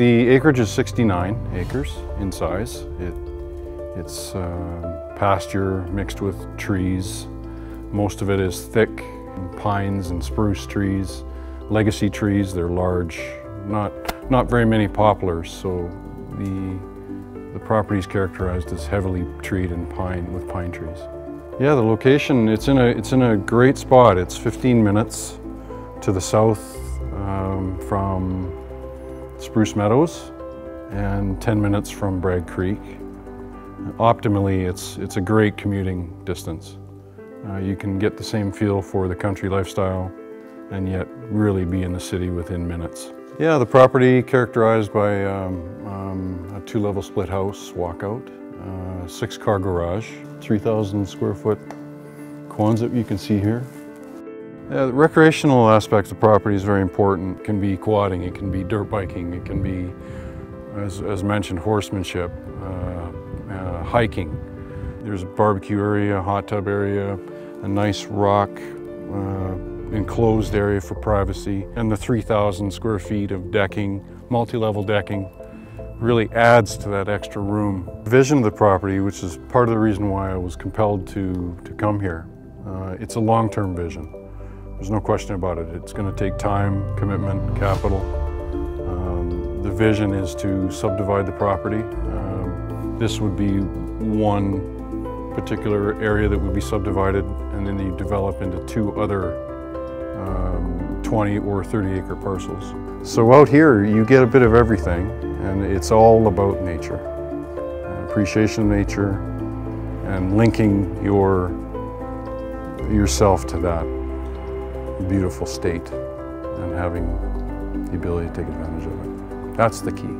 The acreage is 69 acres in size. It, it's uh, pasture mixed with trees. Most of it is thick pines and spruce trees, legacy trees. They're large, not, not very many poplars, so the, the property is characterized as heavily treed and pine with pine trees. Yeah, the location, it's in a, it's in a great spot. It's 15 minutes to the south um, from Spruce Meadows and 10 minutes from Bragg Creek. Optimally, it's, it's a great commuting distance. Uh, you can get the same feel for the country lifestyle and yet really be in the city within minutes. Yeah, the property characterized by um, um, a two-level split house walkout, uh, six-car garage, 3,000 square foot Quonset you can see here. Yeah, the recreational aspects of property is very important. It can be quadding, it can be dirt biking, it can be, as, as mentioned, horsemanship, uh, uh, hiking. There's a barbecue area, hot tub area, a nice rock uh, enclosed area for privacy, and the 3,000 square feet of decking, multi-level decking, really adds to that extra room. Vision of the property, which is part of the reason why I was compelled to, to come here. Uh, it's a long-term vision. There's no question about it. It's going to take time, commitment, capital. Um, the vision is to subdivide the property. Um, this would be one particular area that would be subdivided and then you develop into two other um, 20 or 30 acre parcels. So out here you get a bit of everything and it's all about nature. Uh, appreciation of nature and linking your yourself to that beautiful state and having the ability to take advantage of it. That's the key.